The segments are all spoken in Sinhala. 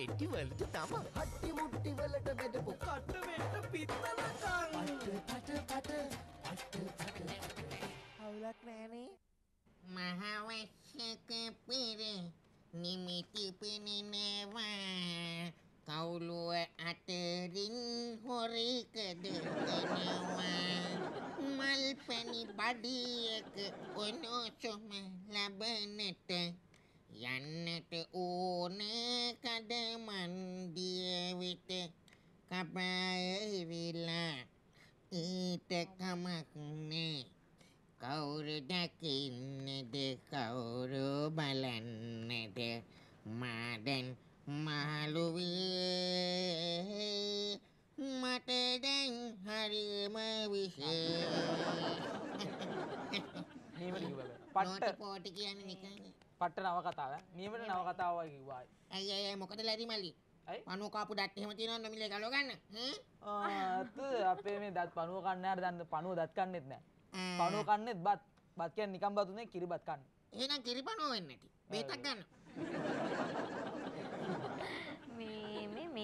පෙට්ටි වලට තම. හට්ටි මුට්ටි වලට බෙදපු කට්ටමෙට පිත්තලකං පට පට හවුලක් නෑනේ මහවශ්‍යක පෙර නිමිති පෙනෙනවා. කවුලුව අතරින් හොරිකද දෙනවා මල් පැණි බඩියක ඔනෝසුම ලබනට යන්නට ඕනේ කඩමන්දිය විට කපායවිලා ඊට කමක් නෑ. කවුරු දකින්නද කවුරු බලන්නද? මාදැන් මාළුවේ මට දැන් හරිම විශේ පට්ට. පෝටි කියන්න නිකන් පට්ට නව කතාව නියමට නව කතාව කිව්වායි ඇයි අය මොකද ලැරි මල්ලි ඇයි? පනු කාපු දත් එහෙම තියෙනවා නොමිලේ ගලව ගන්න? ආත් අපේ මේ දත් පනුව කන්න යට දන්න පනුව දත් කන්නෙත් නෑ. පනුව කන්නෙත් බත්. බත් කියන්න නිකම් බතුනේ කිරි බත් කන්න. එහෙනම් කිරිපනුව වෙන්න ඇති බේතක් ගන්න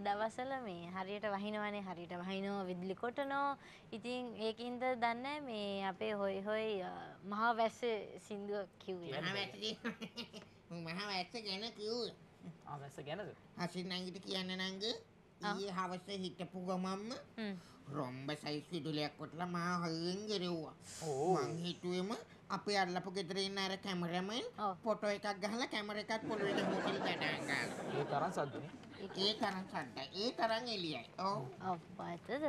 මේ මේ මේ දවසල මේ හරියට වහිනවනේ හරියට වහිනෝ විදුලි කොටනෝ. ඉතින් ඒකින්ද දන්න මේ අපේ හොයි හොයි මහා වැස්ස සින්දුව කිව්වේ. මහ වැස්ස මහ වැස්ස ගැන කිව්වේ. ආවැස්ස ගැනද? හසින් නංගිට කියන්න නංග. ඊයේ හවස හිටපු ගමම්ම හ්ම්. රොම්බ සයිස් විදුලයක් කොටලා මා හයෙන් ගෙරෙව්වා. මං හිතුවෙම අපේ අල්ලපු ගෙදර ඉන්න අර කැමරමෙන්. ෆොටෝ එකක් ගහලා කැමර එකත් පොළොවේ ගඩාන් ගාලා ඒ තරම් සද්දනේ ඒ තරම් සද්දයි ඒ තරම් එළියයි. ඔව්. අපතද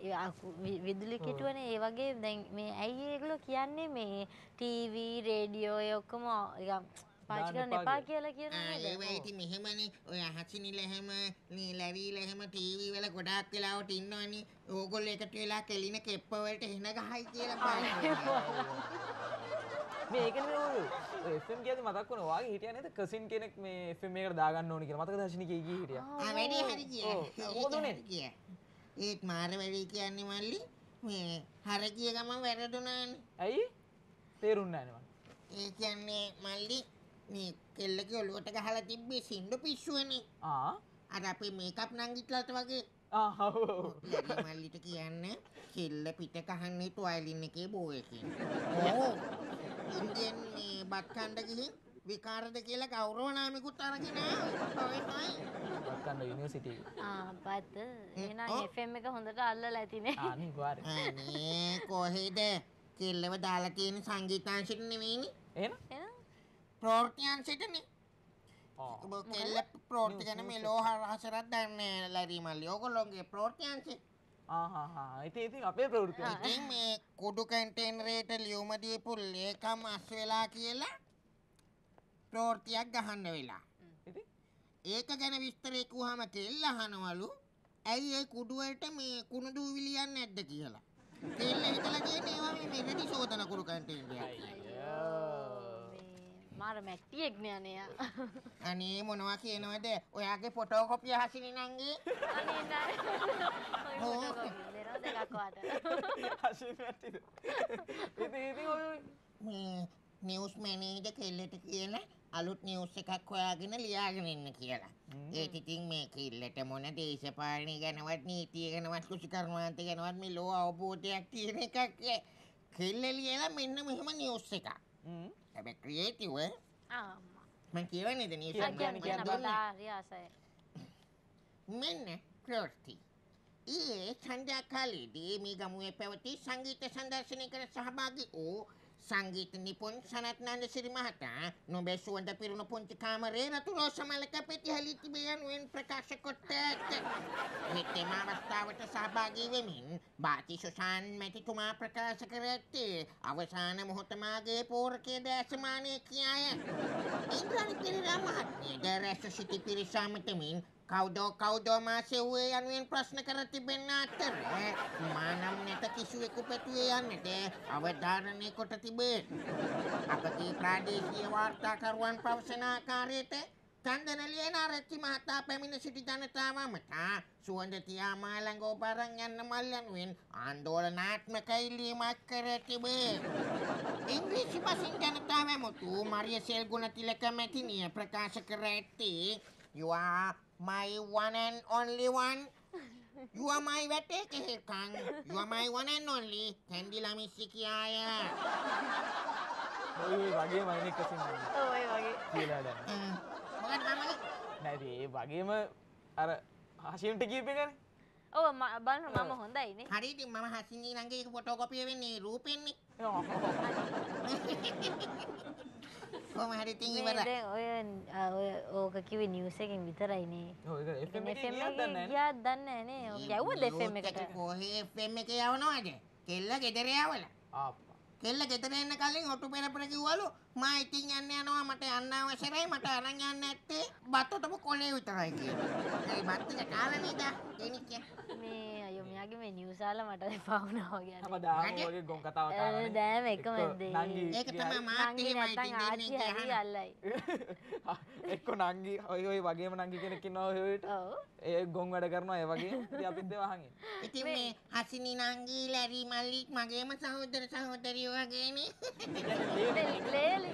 ඒ අකු- විදුලි කිටුවනේ ඒ වගේ දැන් මේ ඇයි ඒගොල්ලෝ කියන්නේ මේ ටීවී රේඩියෝ ඒ ඔක්කොම පාවිච්චි කරන්න එපා කියලා. කියන ආ නේද? ඒ වෙයිටි මෙහෙමනේ. ඔය හසිනිල හැම ලැවීල හැම ටීවී වල ගොඩාක් වෙලාවට ඉන්නවනේ. ඕගොල්ලෝ එකතු වෙලා කෙලින කෙප්ප වලට එන ගහයි කියලා බලන්න මේ ඒකනේ ඔය FM කියද්දි මතක් වුණා? වාගේ හිටියා නේද? කසින් කෙනෙක් මේ FM එකට දාගන්න ඕනි කියලා. මතකද දර්ශනික ගියේ හිටියා? ආ වැඩේ හරි උනේ? හරි ගියා ඒත් මාර වැඩේ කියන්නේ මල්ලි මේ හර ගිය ගමන් වැරදුනානේ. ඇයි? තේරුන්නේ නැහැ ඒ කියන්නේ මල්ලි මේ කෙල්ලගේ ඔලුවට ගහලා තිබ්බේ සින්දු පිස්සුවනේ. ආ? අර අපේ මේකප් නංගිටලට වගේ. මල්ලිට කියන්න කෙල්ල පිට කහන්නේ ටොයිලින් එකේ බෝ එකකින් ඕ ඉන්දියන් මේ බත් කණ්ඩ ගිහින් විකාරද කියලා ගෞරව නාමිකුත් අරගෙන ආවා. ඔය තමයි. බත්කන්න යුනිවර්සිටි. ආ බත්. එහෙනම් ඔව්. FM එක හොඳට අල්ලලා ඇතිනේ ආ අනිවාර්යෙන් අනේ කොහෙද? කෙල්ලව දාලා තියෙන සංගීතාංශෙට නෙවෙයිනේ. එහෙනම්? එහෙනම්? ප්‍රෝර්තියංශෙටනේ ඔබ කෙල්ල ප්‍රෝර්ති ගැන මෙලෝ හරහසරත් දන්නේ ලැරි මල්ලි ඕගොල්ලෝගේ ප්‍රෝර්තියංශේ ඉතින් ඉතින් අපේ ප්‍රවෘත්ති ඉතින් මේ කුඩු කැන්ටේනරේට ලියුම දීපු ලේකම් අස් වෙලා කියලා ප්‍රෝර්තියක් ගහන්න වෙලා. ඉතින්? ඒක ගැන විස්තරය කිව්වහම කෙල්ල අහනවලු ඇයි ඒ කුඩුවට මේ කුණු දූවිලි යන්නේ නැද්ද? කියලා. කෙල්ල හිතලා කියන්නේ ඒවා මේ මෙරටි සෝදන කුඩු කැන්ටේනරයක්. මේ මාර මැට්ටියෙක් නේ අනේ යා. අනේ මොනවා කියනවද? ඔයාගේ ෆොටෝ කොපිය හසිනි නංගි. අනේ නෑ මේ නිවුස් මැනේජර් කෙල්ලට කියලා අලුත් නිවුස් එකක් හොයාගෙන ලියාගෙන ඉන්න කියලා. ඒත් ඉතින් මේ කෙල්ලට මොන දේශපාලනය ගැනවත් නීතිය ගැනවත් කෘෂිකර්මාන්ත ගැනවත් මේ ලෝ අවබෝධයක් තියෙන එකක්. කෙල්ල ලියලා මෙන්න මෙහෙම නිවුස් එකක්. හැබැයි ක්‍රියේටිව් ඈ. ආ මම කියවන්නේද නිවුස් කියන්න, එක කියන්න මෙන්න ප්‍රවෘත්ති. ඊයේ සන්ධ්‍යා කාලයේදී මේ ගමුවේ පැවති සංගීත සංදර්ශනයකට සහභාගී වූ සංගීත නිපුන් සනත් නන්දසිරි මහතා නොබේ සුවඳ පිරුණු පුංචි කාමරේ රතු රෝස මලක පෙතිහලි තිබේ යනුවෙන් ප්‍රකාශ කොට ඇත. මෙතෙම අවස්ථාවට සහභාගී වෙමින් බාති සුසාන් මැතිතුමා ප්‍රකාශ කර ඇත්තේ අවසාන මොහොත මාගේ පෝරකයේ දැසමානය කියාය. ඉන්ද්‍රනි පෙරේරා මහත්මිය ද රැස් සිටි පිරිස අමතමින් කවුදෝ කවුදෝ මා සෙව්වේ යනුවෙන් ප්‍රශ්න කර තිබෙන අතර මා නම් නැත කිසිවෙකු පැතුවේ යන්නට අවධාරණය කොට තිබේ. අපගේ ප්‍රාදේශීය වාර්තාකරුවන් පවසන ආකාරයට චන්දනලිය නාරච්චි මහතා පැමිණ සිටි ජනතාව මතා සුවඳ තියා මා ළඟ ඔබ අරන් යන්න මල් යනුවෙන් ආන්දෝලනාත්මක ඉල්ලීමක් කර තිබේ. ඉංග්‍රීසි බසින් ජනතාව ඇමුතු මරිය සෙල් ගුණතිලක මැතිනිය ප්‍රකාශ කර ඇත්තේ You are my one and only one. You are my වැටේ කෙහෙකං. You are my one and only. කැන්ඩිලා මිස්සි කියාය. ඔය වගේ මයින කසින් ඔය වගේ කියලා දැන්න මොකද මම නැති ඒ වගේම අර හශීන්ට කීපකන ඔව බලන්න මම හොඳයිනේ හරිදි මම හසිනී ළඟේ ෆොටෝකොපිය වෙන්නේ රූපෙන්නේ. කොහොම හරි ඉතින් ඉවරයි. දැන් ඔය ඔය ඕක කිව්වේ නිවුස් එකෙන් විතරයිනේ FM FM ගියත් එකේ ගියාත් දන්නේ නැහැ නේ යවුවද FM එකට කොහේ FM එක යවනවද? කෙල්ල ගෙදර යවලා. කෙල්ල ගෙදර එන්න කලින් ඔටු පෙරපර කිව්වලු මා ඉතින් යන්න යනවා මට යන්න අවසරයි මට අරන් යන්න ඇත්තේ බත්තටම කොලේ විතරයි කියලා. ඒ බත් එක කාලා නේද? මේ මෙයාගේ මේ නිවුස් ආලා මට දාම වගේ ගොන් කතාව දෑම එකම හරි. අල්ලයි. එක්ක නංගි ඔය ඔය වගේම නංගි ඔයට. ඔව්. ඒ ගොන් වැඩ කරනවා ඒ වගේ. ඉතින් අපිත් දෙවහගින් ඉතින් මේ හසිනි නංගි ලැරි මල්ලිත් මගේම සහෝදර සහෝදරියෝ වගේනේ. ලේලි.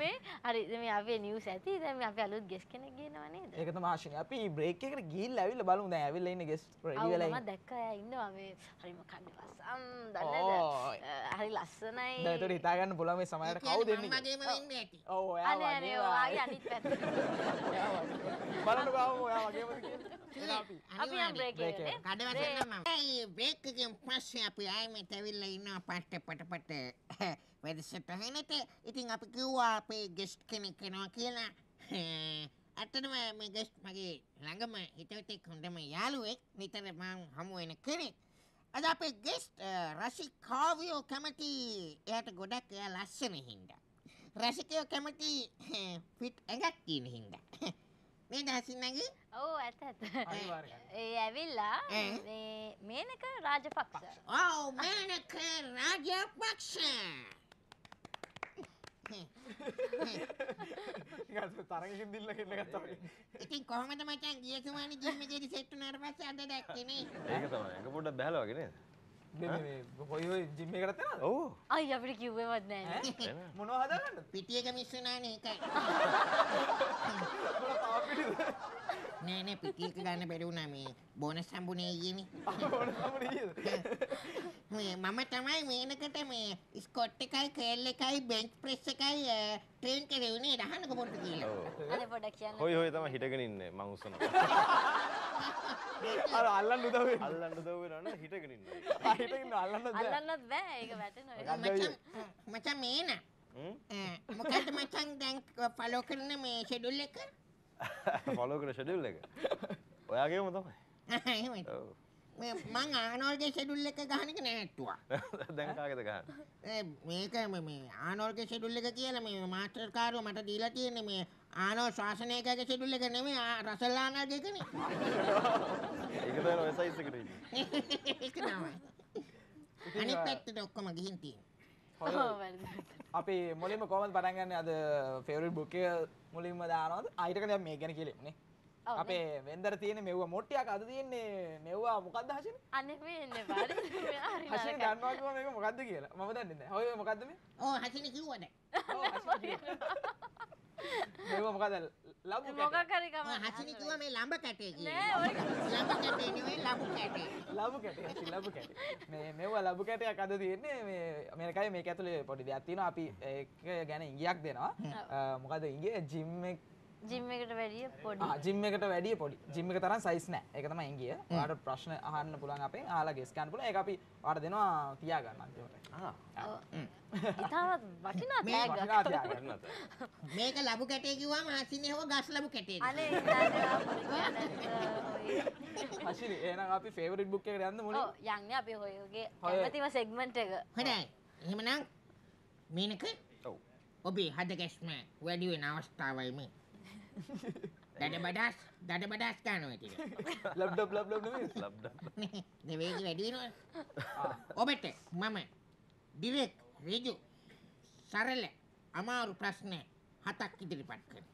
මේ හරි මේ අපේ නිවුස් ඇති. දැන් මේ අපි අලුත් ගෙස් කෙනෙක් ගේනවා නේද? ඒක තමයි ආශිනි අපි බ්‍රේක් එකට ගිහිල්ලා ඇවිල්ලා බලමු දැන්. ඇවිල්ලා ඉන්නේ ගෙස්ට් රෙඩි වෙලා මම ඉන්නේ. දැක්ක අය ඉන්නවා මේ හරිම කඩ ලස්සම් ඕ. දන්නේද හරි ලස්සනයි. දැන් ඒතකොට හිතා ගන්න පුළුවන් මේ සමහරට කවුද මම එන්නේ වගේම වෙන්න ඇති. ඔව් ඔයා අනේ අනේ වගේ ඔයාගේ අනිත් පැත්ත. බලන්න ගාමු ඔයා වගේමද කියලා. අපි. අපි යම් බ්‍රේක් break එකකට කඩවසන්න මම. ඒ බ්‍රේක් එකෙන් පස්සේ අපි ආයෙත් ඇවිල්ලා ඉන්නවා පට්ට පට පට වැඩසටහනට. ඉතින් අපි කිව්වා අපේ ගෙස්ට් කෙනෙක් එනවා කියලා. ඇත්තටම මේ ගෙස්ට් මගේ ළඟම හිතවතෙක් හොඳම යාළුවෙක් නිතර මං හමු වෙන කෙනෙක්. අද අපේ ගෙස්ට් රසිකාවියෝ කැමති එයාට ගොඩක් එයා ලස්සන හින්දා. රසිකයෝ කැමති පිට් ඇඟක් තියෙන හින්දා. මේ දහසින්නගේ ඔව් ඇත. ඒ ඇවිල්ලා මේනක රාජපක්ෂ ඔව් මේනක රාජපක්ෂ නිකන් තරගකින් දිල්ල කෙල්ල ගත්තා වගේ. ඉතින් කොහොමද මචං ගිය සුමානේ ජිම් එකේදී සෙට් වුණාට පස්සේ අද දැක්කේනේ ඒක තමයි. එක පොඩ්ඩක් බැලවා වගේ නේද? මේ මේ මේ හොය හොය ජිම් එකකට යනවද ඔව්. අයි අපිට කිව්වෙවත් නෑ? මොනවා හදාගන්නද පිටියක මිස් වුණානේ ඒකයි. මොනවා පාව පිටිද නෑ නෑ පිටියක ගන්න බැරි වුණා මේ ඕන සමන මේ මම තමයි මේනකට මේ ස්කොට් එකයි කර්ල් එකයි බෙන්ච් ප්‍රෙස් එකයි ට්‍රේන් කරේ උනේ. අහන්නකො පොඩ්ඩක් කියලා. හොයි හොයි තමයි හිටගෙන ඉන්නේ මං උස්සන අර අල්ලන්න උදව් අල්ලන්න උදව් වෙනවා නේද? හිටගෙන ඉන්නේ. හිට ඉන්න. අල්ලන්න බෑ. අල්ලන්නත් බෑ. ඒක වැටෙනවා. ගන්න මචං මේන. හ්ම්? මොකද මචං දැන් ෆලෝ කරන මේ ෂෙඩියුල් එක? ෆලෝ කරන ෂෙඩියුල් එක? ඔයාගේම තමයි. එහෙමයි. ඔව් මේ මං ආනෝල්ගේ ෂෙඩියුල් එක ගහන එක නෑට්ටුවා දැන් කාගෙද ගහන්න? ඒ මේක මේ- ආනෝල්ගේ ෂෙඩියුල් එක කියලා මේ මාස්ටර් කාර්යෝ මට දීලා තියෙන්නේ මේ ආනෝ ශාසනයකගේ ෂෙඩියුල් එක නෙමෙයි රසල් ආනෝල්ගේ එකනේ. ඒක තමයි ඔය සයිස් එකට ඉන්නේ. ඒක තමයි. අනිත් පැත්තට ඔක්කොම ගිහින් තියෙනවා. අපි මුලින්ම කොහොමද පටන් ගන්න? අද ෆේවරිට් බුක් එක මුලින්ම දානවද? ආයිටක දැන් මේ ගැන කියලෙන්නේ. අපේ වෙන්දර තියෙන මෙව්ව මොට්ටියක් අද තියෙන්නේ මෙව්වා මොකක්ද හසින අනේ හරි හසින නරකයි. දන්නවා කිව්වා මේක මොකක්ද කියලා. මම දන්නේ නැහැ. හොය මොකක්ද මේ? ඕ හසිනි කිව්වද ඔව්, කිව්වා. මෙව්ව මොකක්ද ලබු මොකක් කැට හරි කම හසිනි කිව්වා මේ ලම්බ කැටේ නෑ කියලා ඔය ලම්බ කැටේ නෙවෙයි ලබු කැටේ. ලබු කැට හසින ලබු කැට. මේ මෙව්ව ලබු කැටයක් අද තියෙන්නේ මේ මේකයි මේක ඇතුලේ පොඩි දෙයක් තියෙනවා. අපි ඒක ගැන ඉඟියක් දෙනවා. මොකද ඉඟිය ජිම් එක ජිම් එකට වැඩිය පොඩි. ජිම් එකට වැඩිය පොඩි. ජිම් එක තරම් සයිස් නෑ. ඒක තමයි ඉංගිය ඔයාලට ප්‍රශ්න අහන්න පුළුවන් අපෙන්. ආලා ගෙස් ගන්න පුළුවන්. ඒක අපි ඔයාලට දෙනවා තියාගන්න අන්තිමට. ආ. ඉතාමත් වටිනා තෑග්ගක්. මේක ලබු කැටේ කිව්වම හසිනි හොව ගස් ලබු කැටේ. හසිනි එහෙනම් අපි ෆේවරිට් බුක් එකට යන්න මුලින්. ඔව් යන්නේ අපි හොයගේ හොය. කැමතිම සෙග්මන්ට් එක. හොඳයි. එහෙමනම් මේනක ඔව්. ඔබේ හද ගැස්ම වැඩි වෙන අවස්ථාවයි මේ දඩ බඩස් දඩ බඩස් ගන්නවා ටික ලබ් ඩබ් ලබ් ලබ් නෙමෙයි ලබ්ඩ දෙවේග වැඩි වෙනවා ඔබට මම ඩිරෙක් රජු සරල අමාරු ප්‍රශ්න හතක් ඉදිරිපත් කරන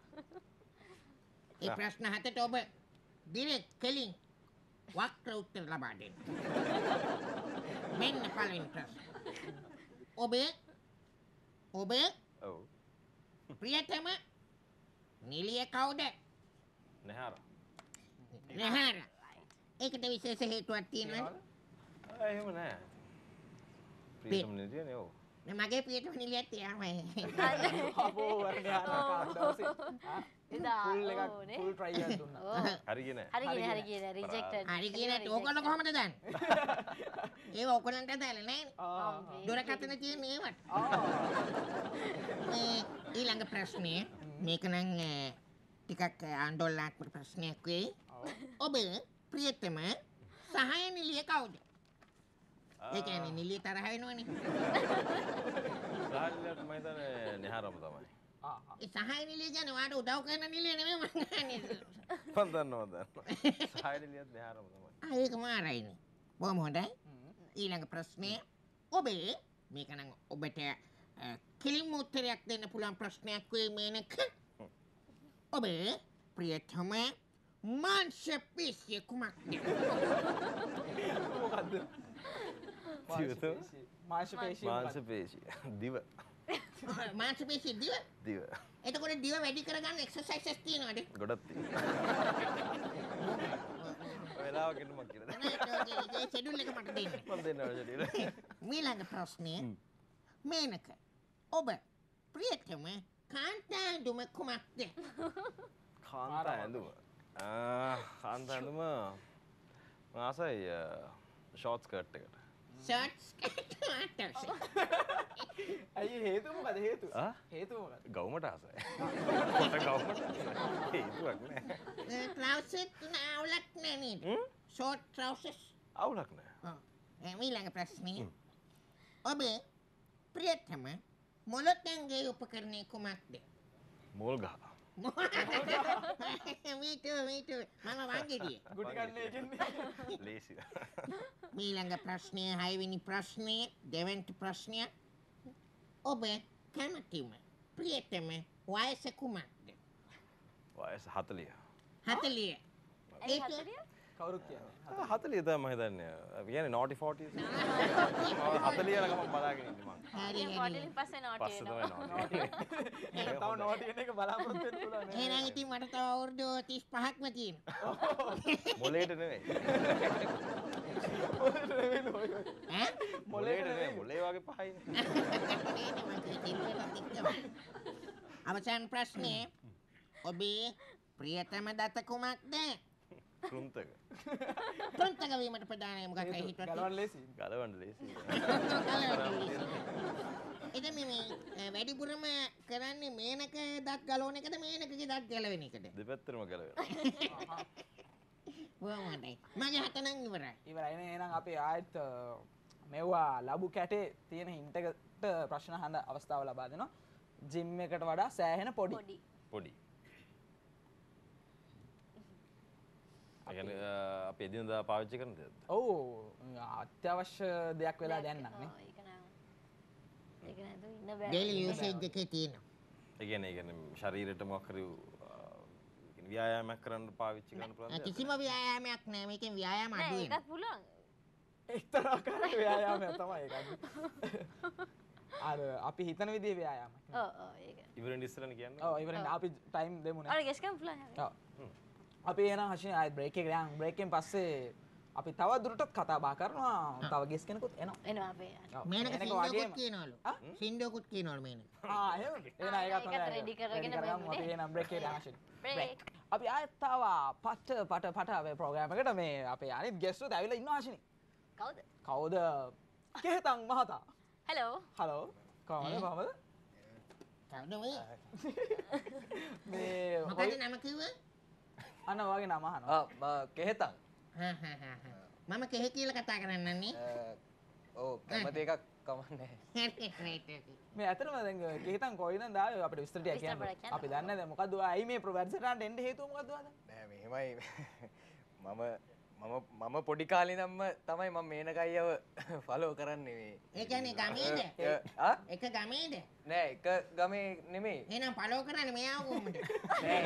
ඒ ප්‍රශ්න හතට ඔබ ඩිරෙක් කෙලින් වක්‍ර උත්තර ලබා දෙන්න මෙන්න පලවෙනි ප්‍රශ්න ඔබේ ඔබේ ඔව් ප්‍රියතම නිලිය කවුද? නැහාර. නැහැර. ඒකට විශේෂ හේතුවක් තියෙනවද? ආ, එහෙම නෑ. ප්‍රීතම නිදිය නේ ඔව් මගේ පියටම නිලියක් තියාමයි. අපෝ වරණ යනවා ඕ. හරිගෙන හරි කියන හරි කියන රිජෙක්ටඩ් හරි කියන ඕගොල්ලෝ කොහමද දන්නේ? ඒව ඔයගොල්ලන්ට දැල නැහැ. ආ. දුරකථන තියෙන ඒවට. මේ ඊළඟ ප්‍රශ්නය මේක නම් ටිකක් ආන්දෝලනාත්මක ප්‍රශ්නයක් වෙයි. ඔබ ප්‍රියතම සහය නිලිය කවුද? ඒ කියන්නේ නිලිය තරහ වෙනවනේ. සාහිල්ලට මම හිතන්නේ නැහාරම තමයි ආ ඒ සහය නිලිය කියන්නේ වාට උදව් කරන නිලිය නෙමෙයි මං ගන්නේ. මම දන්නවා දන්නවා සාහිලියත් නැහාරම තමයි ආ ඒක මාරයිනේ. බොහොම හොඳයි. ඊළඟ ප්‍රශ්නය ඔබේ මේක නම් ඔබට කෙලින්ම උත්තරයක් දෙන්න පුළුවන් ප්‍රශ්නයක් වෙයි මේනක. ඔබේ ප්‍රියතම මාංශ පේශිය කුමක්ද? මොකද්ද? මාංශ පේශී මාංශ පේශිය දිව මාංශ පේශිය දිව? දිව එතකොට දිව වැඩි කරගන්න එක්සර්සයිසස් තියෙනවද? ගොඩක් වෙලාවකට මම කියලා දෙන්න. ඒ ෂෙඩියුල් එක මට දෙන්න. මම දෙන්න අවශ්‍යද ඊළඟ ප්‍රශ්නය මේනක ඔබ ප්‍රියතම කාන්තාඳුම කුමක්ද? කාන්තා ඇඳුම ආ, කාන්තා ඇඳුම මම ආසයි ෂෝට් ස්කර්ට් එකට ෂර්ට්ස් කට්ටස්. ඇයි හේතුව මොකද හේතුව ආ? හේතුව මොකද ගවමට ආසයි මට ගවමට ආසයි හේතුවක් නෑ ට්‍රවුසර් තුන අවුලක් නෑ නේද? හ්ම්? Short trousers. අවුලක් නෑ ඔව්. ඒ ඊළඟ ප්‍රශ්නය. ඔබ ප්‍රියතම මොළොතැන්ගේ උපකරණය කුමක්ද? මෝල් ගහ මීටු මීටු මම වංගෙඩිය. ගුටි කන්නේ කියන්නේ ලේසි මීළඟ ප්‍රශ්නය හයවෙනි ප්‍රශ්නය දෙවන්ට ප්‍රශ්නය ඔබ කැමතිම ප්‍රියතම වයස කුමක්ද? වයස හතලිය හතලිය. ඇයි කවුරුත් කියන්නේ හතලිය තම හිතන්න කියන නෝටි ෆෝට හතලියනකම බලාගෙන ඉන්න මං හරි හරි. පොඩිලින් පස්සේ නෝටි පස්ස තමයි වෙනවා. නෝටි තව නෝටියන එක බලාපොරොත්තු වෙන්න පුළුවන් නේ. එහෙනම් ඉතින් මට තව අවුරුදු 35ක්ම තියෙනවා. මොලේට නෙවෙයි? මොලේට නෙවෙයි මොලේ වගේ පහයි නේද මගේ තිරුවලා තික්කම. අවසාන ප්‍රශ්නය ඔබේ ප්‍රියතම දත කුමක්ද? කෘන්තක ත්‍රන්තක වීමට ප්‍රධානය මොකක්ද හිතුවත්? ගලවන්න ලේසි ගලවන්ඩ ලේසි එද මේ වැඩිපුරම කරන්නේ මේනක දත් ගලෝන එකද මේනකගේ දත් ගැලවෙන එකද? දෙපැත්තරම ගලව බොහොම හොඳයි. මගේ හත නම් ඉවරයි. ඉවරයින එනම් අපේ ආයත් මෙව්වා ලබු කැටේ තියෙන හින්ටකට ප්‍රශ්න හඳ අවස්ථාව ලබා දෙනවා ජිම් එකට වඩා සෑහෙන පොඩි පොඩි. පොඩි ගැන අප එදිනදා පාවිච්චි කරන දෙද ඔවු අත්‍යවශ්‍ය දෙයක් වෙලා දැන්නම් ඔව්, ඒක නම්. ඒක නැතුව ඉන්න බෑ. ඩේලි යූසේජ් එකේ තියෙනවා. ඒගැන ඒගැන ශරීරයට මොකර ව්‍යයාමයක් කරන්න පාවිච්චි කරන්න අ, පුළන් කිසිම ව්‍යායාමයක් නෑ මේකෙන් ව්‍යායාම නෑ අඩු වෙනවා. ඒකත් පුළුවන්. එක්තරාකාර ව්‍යයාමයක් තමයි ඒක අර අපි හිතන විදිේ ව්‍යයාම ඔව් ඔව් ඒක. ඉවරෙන් ඉස්සරන කියන්න ඉවර අපි ටයිම් දෙමුණ ඔයාලා ගෙස් කරන්න පුළුවන් හැබැයි. අපි එන හශය අයි බ්‍රේක යන් බ්‍රේකෙන් පස්සේ අපි තව දුරටත් කතා බා කරනවා තව ගෙස් කෙනෙකුත් එනවා එනවා අපේ. කියනවලු. ආ? සින්දුවකුත් කියනවලු මේනක. ආ, එහෙම? එහෙනම් ඒකත් හොඳයි. ready කරගෙන අපි නේ. එහෙනම් break එකට යන්න ශිල්ප. Break. Break. අපි ආයෙත් ආවා පට පට පට අපේ ප්‍රෝග්‍රෑම් එකට මේ අපේ අනිත් ගෙස්ට්රුත් ඇවිල්ලා ඉන්නවා ආශිනි. කවුද? කවුද? කෙහෙතන් මහතා. හලෝ. හලෝ. කවුද මේ? මේ නම කිව්වේ? අන්න වගේ නම අහනවා. කෙහෙතන්. මම කෙහෙ කියලා කතා කරන්නන්නේ. ඕ කැමති එකක් කමන්නේ. මේ ඇත්තටම දැන් කෙහෙතන් කොයිද දාවේ අපිට විස්තර විස්තර කියන්න. අපි දන්නේ නැහැ මොකද්ද ඔය ඇයි මේ ප්‍රොෆෙසර්ටන්ට එන්න හේතුව මොකද්ද? නෑ මෙහෙමයි මම මම මම පොඩි කාලි නම්ම තමයි මම මේනකයියව ෆලෝ කරන්නේ මේ ඒ කියන්නේ ගමේද? ආ? එක ගමේද? නෑ එක ගමේ නෙමෙයි එහෙනම් ෆලෝ කරන්නේ මෙයාව කොහොමද? නෑ